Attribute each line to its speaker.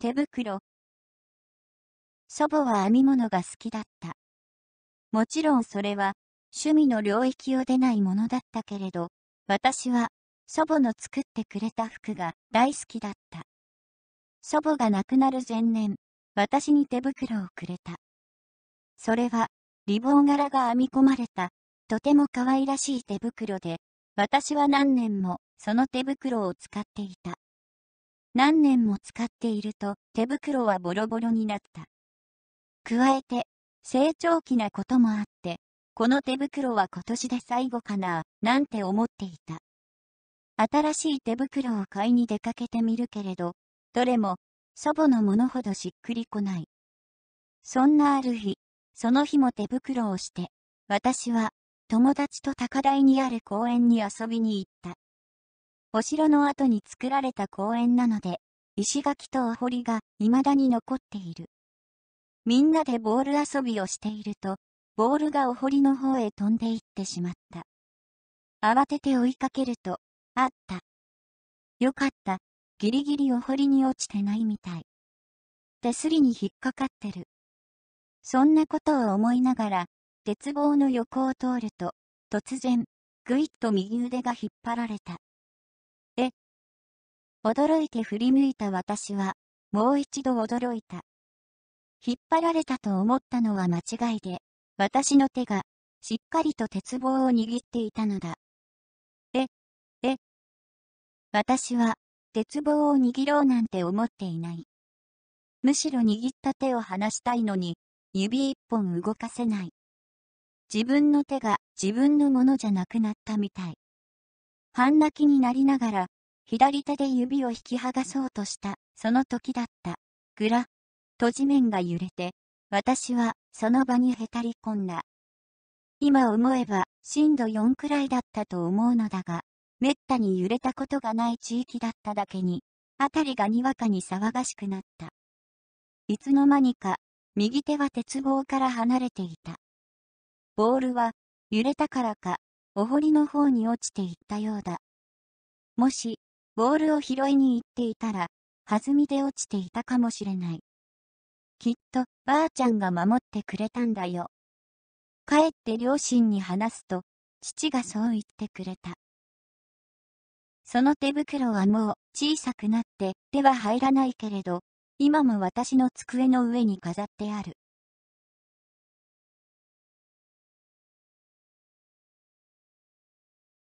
Speaker 1: 手袋。祖母は編み物が好きだった。もちろんそれは趣味の領域を出ないものだったけれど、私は祖母の作ってくれた服が大好きだった。祖母が亡くなる前年、私に手袋をくれた。それは、リボン柄が編み込まれた、とても可愛らしい手袋で、私は何年もその手袋を使っていた。何年も使っていると手袋はボロボロになった。加えて、成長期なこともあって、この手袋は今年で最後かな、なんて思っていた。新しい手袋を買いに出かけてみるけれど、どれも祖母のものほどしっくりこない。そんなある日、その日も手袋をして、私は友達と高台にある公園に遊びに行った。お城の後に作られた公園なので、石垣とお堀が未だに残っている。みんなでボール遊びをしていると、ボールがお堀の方へ飛んでいってしまった。慌てて追いかけると、あった。よかった。ギリギリお堀に落ちてないみたい。手すりに引っかかってる。そんなことを思いながら、鉄棒の横を通ると、突然、ぐいっと右腕が引っ張られた。驚いて振り向いた私は、もう一度驚いた。引っ張られたと思ったのは間違いで、私の手が、しっかりと鉄棒を握っていたのだ。え、え。私は、鉄棒を握ろうなんて思っていない。むしろ握った手を離したいのに、指一本動かせない。自分の手が自分のものじゃなくなったみたい。半泣きになりながら、左手で指を引き剥がそうとした、その時だった。ぐら、と地面が揺れて、私はその場にへたり込んだ。今思えば震度4くらいだったと思うのだが、めったに揺れたことがない地域だっただけに、あたりがにわかに騒がしくなった。いつの間にか、右手は鉄棒から離れていた。ボールは、揺れたからか、お堀の方に落ちていったようだ。もし、ボールを拾いに行っていたら、弾みで落ちていたかもしれない。きっと、ばあちゃんが守ってくれたんだよ。帰って両親に話すと、父がそう言ってくれた。その手袋はもう小さくなって手は入らないけれど、今も私の机の上に飾ってある。